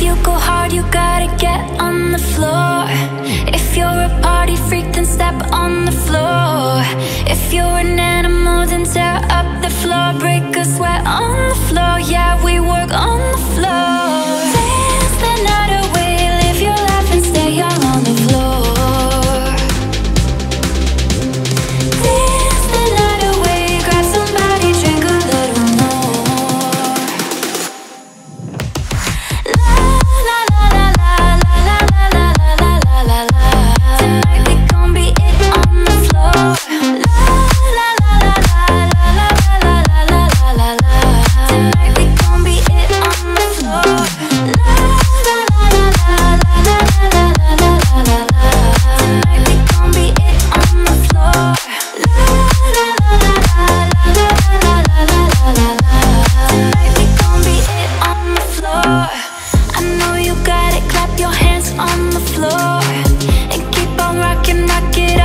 If you go hard, you gotta get on the floor. If you're a party freak, then step on the floor. If you're an animal, then tear up the floor. Break a sweat